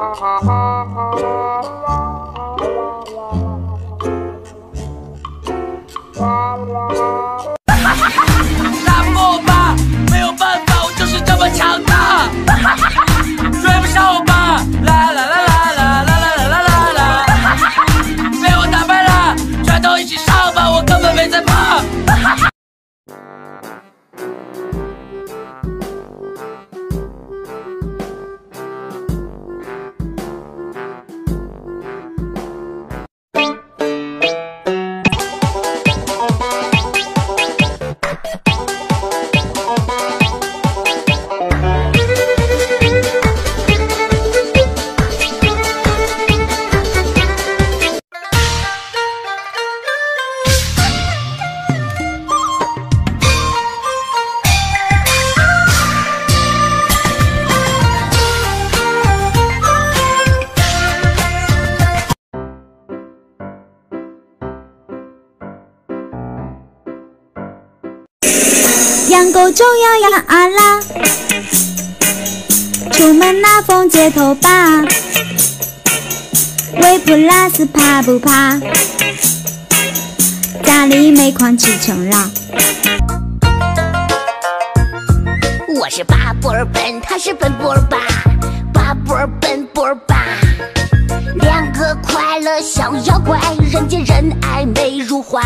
被 我打败了，全都一起上吧！我。养狗就要养阿拉，出门拉风街头霸，威普拉斯怕不怕？家里煤矿吃成啦！我是巴波尔奔，他是奔波儿巴，巴波尔奔波儿巴，两个快乐小妖怪，人见人爱美如花。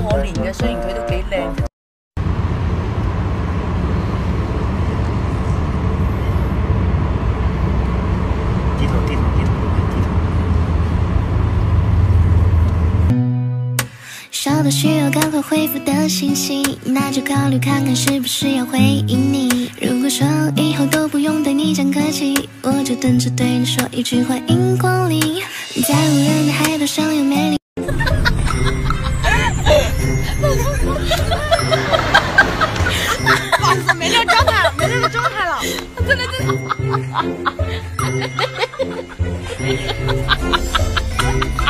我练嘅，虽然佢都几靓。收到需要赶快回复的信息，那就考虑看看是不是要回应你。如果说以后都不用对你讲客气，我就等着对你说一句欢迎光临。在无人的海岛上有。哈哈哈哈哈！哈哈哈哈哈！